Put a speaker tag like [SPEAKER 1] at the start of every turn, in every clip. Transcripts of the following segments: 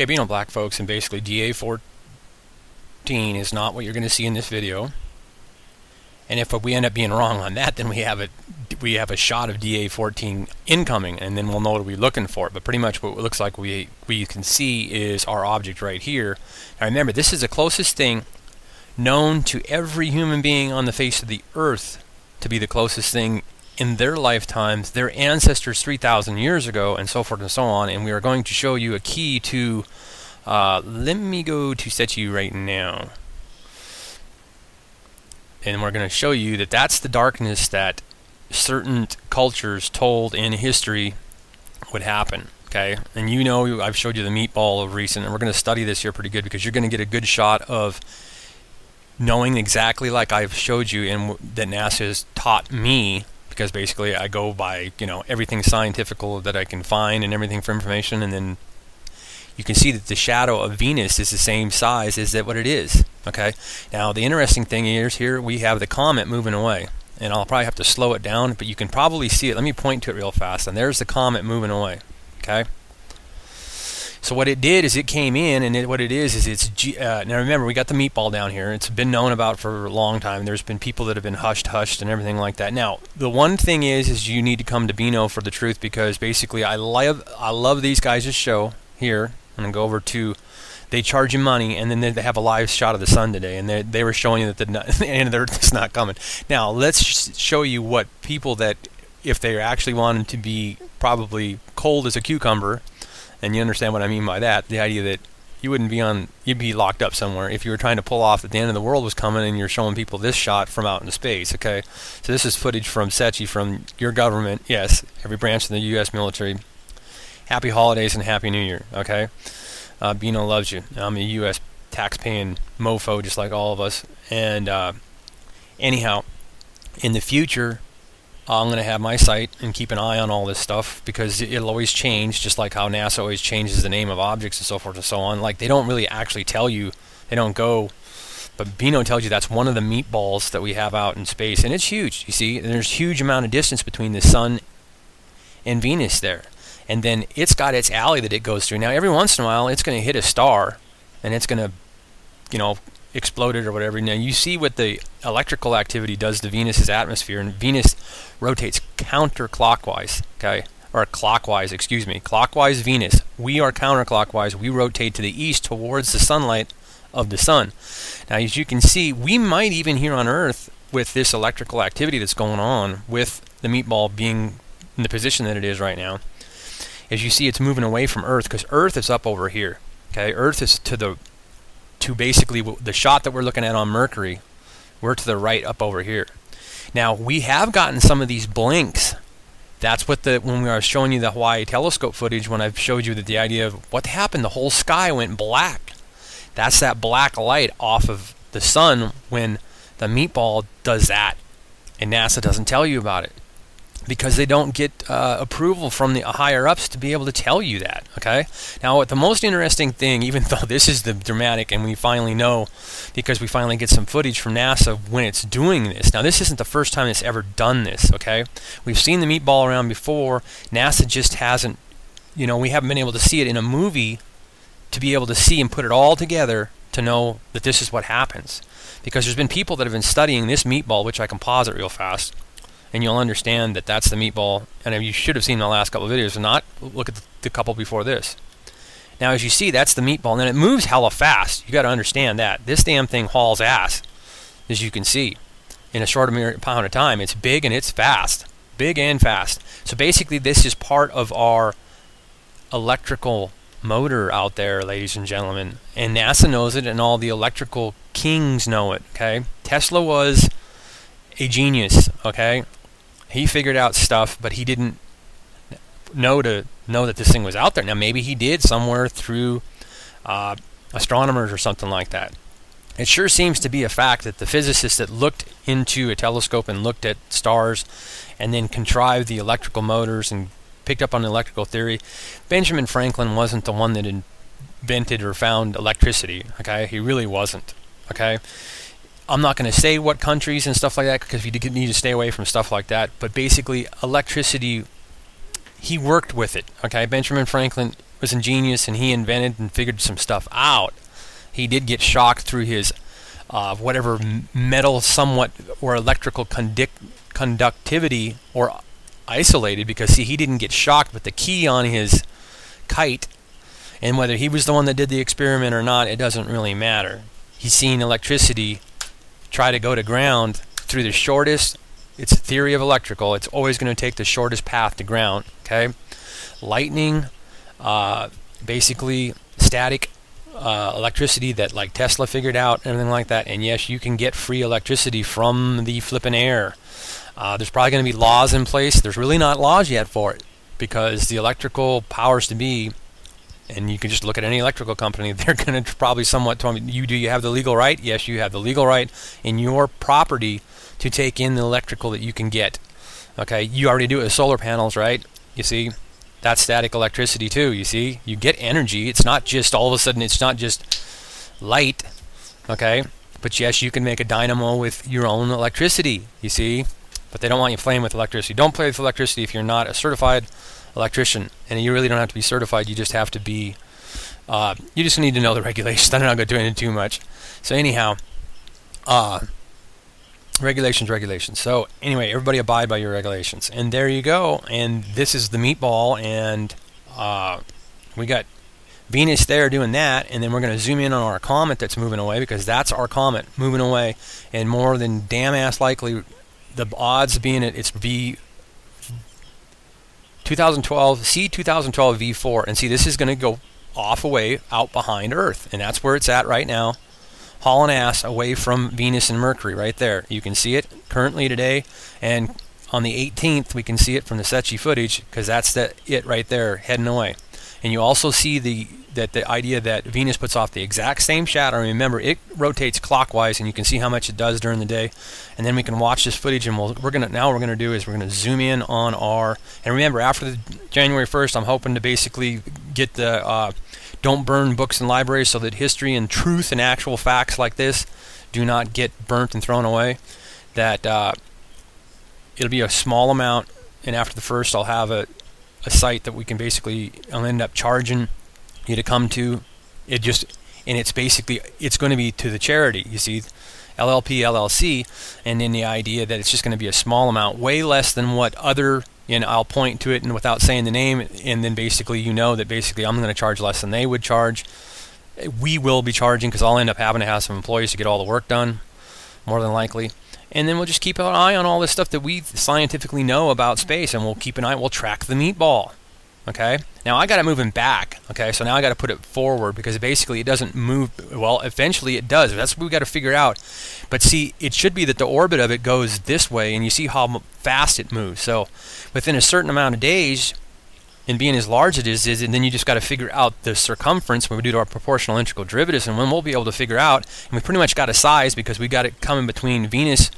[SPEAKER 1] On black folks and basically DA14 is not what you're going to see in this video. And if we end up being wrong on that, then we have a we have a shot of DA14 incoming, and then we'll know what we're looking for. But pretty much what it looks like we we can see is our object right here. Now remember, this is the closest thing known to every human being on the face of the earth to be the closest thing in their lifetimes, their ancestors 3,000 years ago, and so forth and so on. And we are going to show you a key to. Uh, let me go to SETI right now. And we're going to show you that that's the darkness that certain cultures told in history would happen. Okay, and you know I've showed you the meatball of recent, and we're going to study this here pretty good because you're going to get a good shot of knowing exactly like I've showed you and that NASA has taught me because basically I go by you know everything scientific that I can find and everything for information, and then you can see that the shadow of Venus is the same size as that what it is. Okay. Now the interesting thing is here we have the comet moving away, and I'll probably have to slow it down, but you can probably see it. Let me point to it real fast, and there's the comet moving away. Okay. So what it did is it came in, and it, what it is is it's uh, now remember we got the meatball down here. It's been known about for a long time. There's been people that have been hushed, hushed, and everything like that. Now the one thing is, is you need to come to Beano for the truth because basically I love I love these guys' show here. I'm gonna go over to. They charge you money, and then they have a live shot of the sun today, and they they were showing you that the, end of the earth is not coming. Now let's show you what people that if they actually wanted to be probably cold as a cucumber and you understand what I mean by that. The idea that you wouldn't be on, you'd be locked up somewhere if you were trying to pull off that the end of the world was coming and you're showing people this shot from out in space. Okay, so this is footage from SETI from your government. Yes, every branch of the U.S. military. Happy holidays and happy New Year. Okay, uh, Beano loves you. I'm a U.S. tax-paying mofo just like all of us. And uh, anyhow, in the future, I'm going to have my site and keep an eye on all this stuff because it'll always change, just like how NASA always changes the name of objects and so forth and so on. Like they don't really actually tell you, they don't go, but Beano tells you that's one of the meatballs that we have out in space, and it's huge. You see, and there's huge amount of distance between the Sun and Venus there, and then it's got its alley that it goes through. Now every once in a while, it's going to hit a star, and it's going to, you know, exploded or whatever. Now you see what the electrical activity does to Venus's atmosphere, and Venus rotates counterclockwise. Okay, or clockwise, excuse me, clockwise Venus. We are counterclockwise. We rotate to the east towards the sunlight of the sun. Now, as you can see, we might even here on Earth, with this electrical activity that's going on, with the meatball being in the position that it is right now, as you see, it's moving away from Earth because Earth is up over here. Okay, Earth is to the to basically the shot that we're looking at on Mercury, we're to the right up over here. Now we have gotten some of these blinks. That's what the when we were showing you the Hawaii telescope footage when I showed you that the idea of what happened, the whole sky went black. That's that black light off of the sun when the meatball does that, and NASA doesn't tell you about it because they don't get uh, approval from the higher ups to be able to tell you that. Okay. Now, the most interesting thing, even though this is the dramatic, and we finally know because we finally get some footage from NASA when it's doing this. Now, this isn't the first time it's ever done this. Okay. We've seen the meatball around before. NASA just hasn't. You know, we haven't been able to see it in a movie to be able to see and put it all together to know that this is what happens. Because there's been people that have been studying this meatball, which I can pause it real fast and you'll understand that that's the meatball. And you should have seen the last couple of videos, and not look at the, couple before this. Now, as you see, that's the meatball, and it moves hella fast. You got to understand that this damn thing hauls ass, as you can see, in a short amount of time. It's big and it's fast, big and fast. So basically, this is part of our electrical motor out there, ladies and gentlemen. And NASA knows it, and all the electrical kings know it. Okay, Tesla was a genius. Okay, he figured out stuff, but he didn't know to know that this thing was out there. Now maybe he did somewhere through uh, astronomers or something like that. It sure seems to be a fact that the physicists that looked into a telescope and looked at stars and then contrived the electrical motors and picked up on electrical theory, Benjamin Franklin wasn't the one that invented or found electricity. Okay, he really wasn't. Okay, I'm not going to say what countries and stuff like that because you need to stay away from stuff like that. But basically, electricity, he worked with it. Okay, Benjamin Franklin was ingenious and he invented and figured some stuff out, he did get shocked through his uh, whatever metal somewhat or electrical conduct conductivity or isolated because see he didn't get shocked but the key on his kite and whether he was the one that did the experiment or not it doesn't really matter he's seen electricity try to go to ground through the shortest it's a theory of electrical it's always going to take the shortest path to ground okay lightning uh, basically static uh, electricity that like Tesla figured out, everything like that. And yes, you can get free electricity from the flipping air. Uh, there's probably going to be laws in place. There's really not laws yet for it because the electrical powers to be, and you can just look at any electrical company, they're going to probably somewhat tell me, you do you have the legal right? Yes, you have the legal right in your property to take in the electrical that you can get. Okay, you already do it with solar panels, right? You see, that's static electricity too, you see? You get energy. It's not just all of a sudden, it's not just light, okay? But yes, you can make a dynamo with your own electricity, you see? But they don't want you playing with electricity. Don't play with electricity if you're not a certified electrician. And you really don't have to be certified, you just have to be, uh, you just need to know the regulations. I'm not going to do it too much. So anyhow, uh, regulations, regulations. So anyway, everybody abide by your regulations. And there you go. And this is the meatball, and uh, we got Venus there doing that, and then we're going to zoom in on our comet that's moving away because that's our comet moving away, and more than damn ass likely, the odds being it, it's V 2012 C 2012 V4, and see this is going to go off away out behind Earth, and that's where it's at right now hauling ass away from Venus and Mercury right there. You can see it currently today, and on the 18th we can see it from the SETI footage because that's the, it right there heading away. And you also see the that the idea that Venus puts off the exact same shadow. Remember, it rotates clockwise, and you can see how much it does during the day. And then we can watch this footage, and we'll, we're gonna now we're gonna do is we're gonna zoom in on our. And remember, after the January 1st, I'm hoping to basically get the uh, don't burn books and libraries so that history and truth and actual facts like this do not get burnt and thrown away. That uh, it'll be a small amount, and after the first, I'll have a, a site that we can basically I'll end up charging you to come to. It just and it's basically it's going to be to the charity. You see, LLP LLC, and then the idea that it's just going to be a small amount, way less than what other and I'll point to it and without saying the name, and then basically you know that basically I'm going to charge less than they would charge. We will be charging because I'll end up having to have some employees to get all the work done, more than likely. And then we'll just keep an eye on all this stuff that we scientifically know about space, and we'll keep an eye. We'll track the meatball. Okay. Now I got to move him back. Okay. So now I got to put it forward because basically it doesn't move. Well, eventually it does. That's what we got to figure out. But see, it should be that the orbit of it goes this way, and you see how fast it moves. So within a certain amount of days, and being as large as it is, is and then you just got to figure out the circumference when we do our proportional integral derivatives, and when we'll be able to figure out, and we pretty much got a size because we got it coming between Venus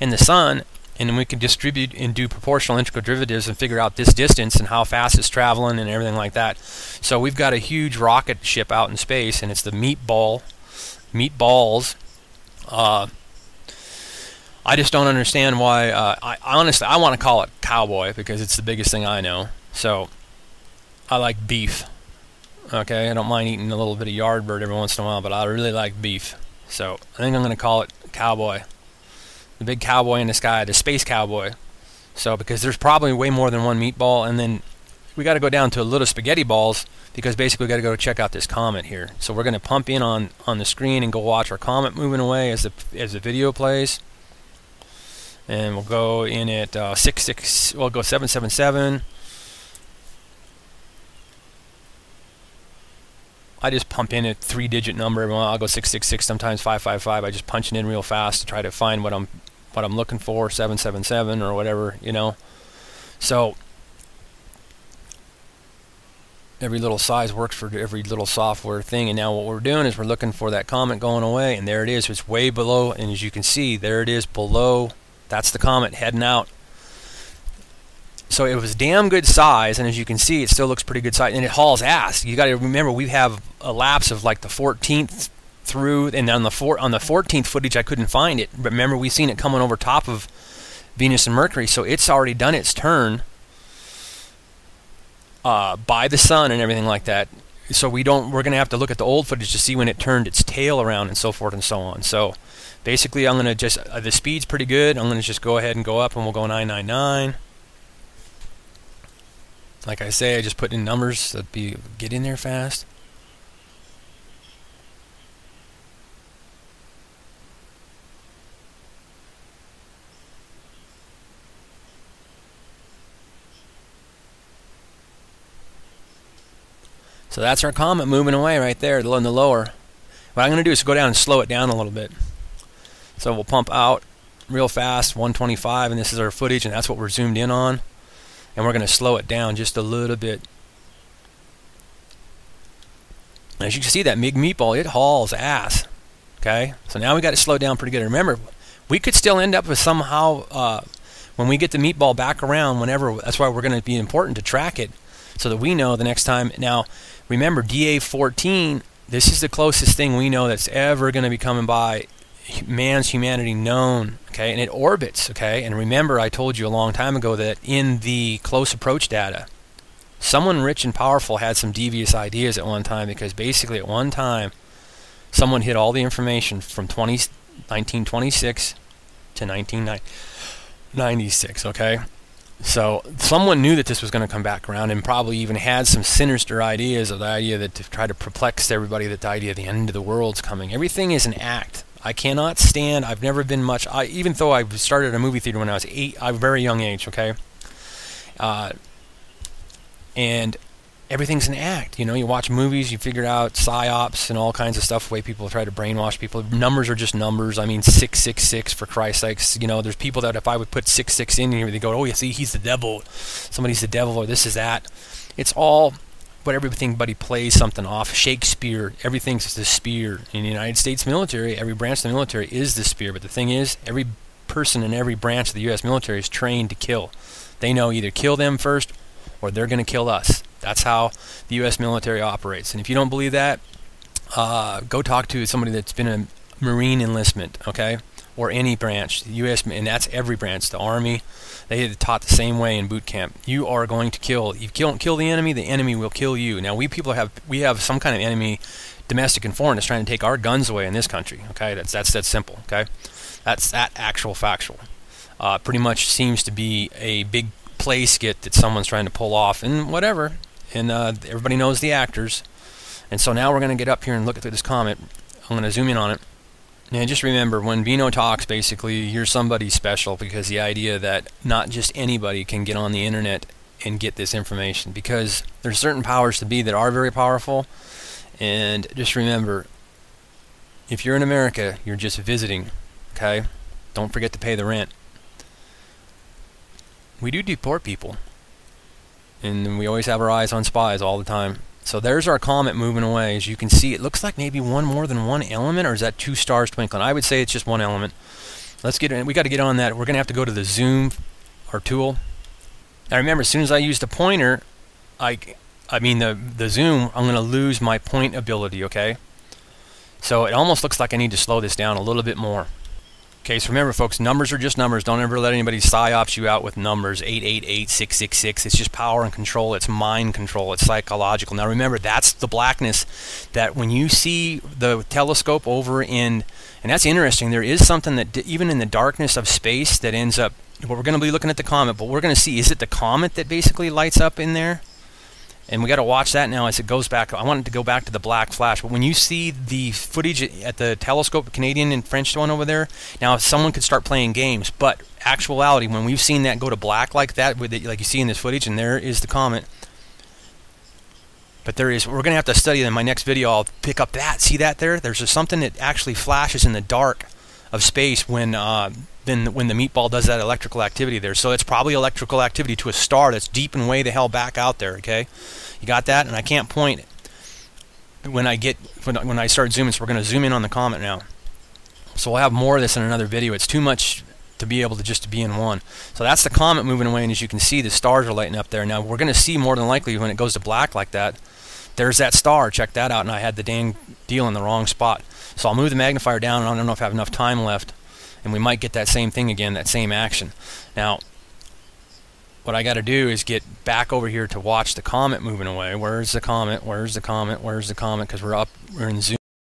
[SPEAKER 1] and the Sun, and then we can distribute and do proportional integral derivatives and figure out this distance and how fast it's traveling and everything like that. So we've got a huge rocket ship out in space, and it's the meatball, meatballs. Uh, I just don't understand why. Uh, I honestly, I want to call it cowboy because it's the biggest thing I know. So I like beef. Okay, I don't mind eating a little bit of yardbird every once in a while, but I really like beef. So I think I'm going to call it cowboy the big cowboy in the sky, the space cowboy. So because there's probably way more than one meatball, and then we got to go down to a little spaghetti balls because basically we got to go check out this comet here. So we're going to pump in on on the screen and go watch our comet moving away as the as the video plays. And we'll go in at uh, six six. We'll go seven seven seven. I just pump in a three-digit number. I'll go 666, sometimes 555. I just punch it in real fast to try to find what I'm what I'm looking for, 777 or whatever, you know. So every little size works for every little software thing. And now what we're doing is we're looking for that comet going away, and there it is. It's way below, and as you can see, there it is below. That's the comet heading out. So it was damn good size, and as you can see, it still looks pretty good size, and it hauls ass. You got to remember we have a lapse of like the 14th through, and on the four, on the 14th footage, I couldn't find it. But remember, we seen it coming over top of Venus and Mercury, so it's already done its turn. uh, by the sun and everything like that. So we don't. We're going to have to look at the old footage to see when it turned its tail around and so forth and so on. So basically, I'm going to just uh, the speed's pretty good. I'm going to just go ahead and go up, and we'll go 999. Like I say, I just put in numbers that be get in there fast. So that's our comet moving away right there in the lower. What I'm going to do is go down and slow it down a little bit. So we'll pump out real fast, 125, and this is our footage, and that's what we're zoomed in on. And we're going to slow it down just a little bit. As you can see, that big meatball, it hauls ass. Okay, so now we got to slow down pretty good. remember, we could still end up with somehow, uh, when we get the meatball back around, whenever, that's why we're going to be important to track it so that we know the next time. Now, remember, DA14, this is the closest thing we know that's ever going to be coming by man's humanity known, okay, and it orbits, okay. And remember, I told you a long time ago that in the close approach data, someone rich and powerful had some devious ideas at one time because basically at one time, someone hid all the information from 20, 1926 to 1996, okay. So someone knew that this was going to come back around and probably even had some sinister ideas of the idea that to try to perplex everybody that the idea of the end of the world's coming. Everything is an act. I cannot stand. I've never been much. I, even though I started a movie theater when I was eight, I very young age. Okay, uh, and everything's an act. You know, you watch movies, you figure out psyops and all kinds of stuff. The way people try to brainwash people. Numbers are just numbers. I mean, six six six for Christ's sakes. You know, there's people that if I would put six six in here, they go, oh, yeah, see, he's the devil. Somebody's the devil, or this is that. It's all but everybody plays something off. Shakespeare, everything's the spear. In the United States military, every branch of the military is the spear. But the thing is, every person in every branch of the U.S. military is trained to kill. They know either kill them first or they're going to kill us. That's how the U.S. military operates. And if you don't believe that, uh, go talk to somebody that's been a Marine enlistment, okay, or any branch. The U.S. and that's every branch. The Army, they taught the same way in boot camp. You are going to kill. If you don't kill the enemy, the enemy will kill you. Now we people have we have some kind of enemy, domestic and foreign, that's trying to take our guns away in this country. Okay, that's that's that simple. Okay, that's that actual factual. Uh, pretty much seems to be a big play skit that someone's trying to pull off, and whatever. And uh, everybody knows the actors. And so now we're going to get up here and look at this comet. I'm going to zoom in on it. And just remember, when Beano talks, basically, you're somebody special because the idea that not just anybody can get on the internet and get this information because there's certain powers to be that are very powerful. And just remember, if you're in America, you're just visiting, okay? Don't forget to pay the rent. We do deport people. And we always have our eyes on spies all the time. So there's our comet moving away. As you can see, it looks like maybe one more than one element, or is that two stars twinkling? I would say it's just one element. Let's get in. We got to get on that. We're going to have to go to the zoom, our tool. Now remember, as soon as I use the pointer, I, I mean the the zoom, I'm going to lose my point ability. Okay. So it almost looks like I need to slow this down a little bit more. Okay, so remember, folks, numbers are just numbers. Don't ever let anybody psyops you out with numbers 888, 666. It's just power and control. It's mind control. It's psychological. Now, remember, that's the blackness that when you see the telescope over in, and that's interesting, there is something that even in the darkness of space that ends up, well, we're going to be looking at the comet, but we're going to see, is it the comet that basically lights up in there? And we got to watch that now as it goes back. I wanted to go back to the black flash, but when you see the footage at the telescope, Canadian and French one over there, now someone could start playing games. But actuality, when we've seen that go to black like that, with it, like you see in this footage, and there is the comet. But there is, we're going to have to study in my next video. I'll pick up that. See that there? There's something that actually flashes in the dark of space when uh, then when the meatball does that electrical activity there. So it's probably electrical activity to a star that's deep and way the hell back out there. Okay, you got that? And I can't point when I get when, when I start zooming. So we're going to zoom in on the comet now. So we'll have more of this in another video. It's too much to be able to just be in one. So that's the comet moving away, and as you can see, the stars are lighting up there. Now we're going to see more than likely when it goes to black like that. There's that star. Check that out. And I had the dang deal in the wrong spot. So I'll move the magnifier down, and I don't know if I have enough time left and we might get that same thing again, that same action. Now, what I got to do is get back over here to watch the comet moving away. Where's the comet? Where's the comet? Where's the comet? Because we're up, we're in zoom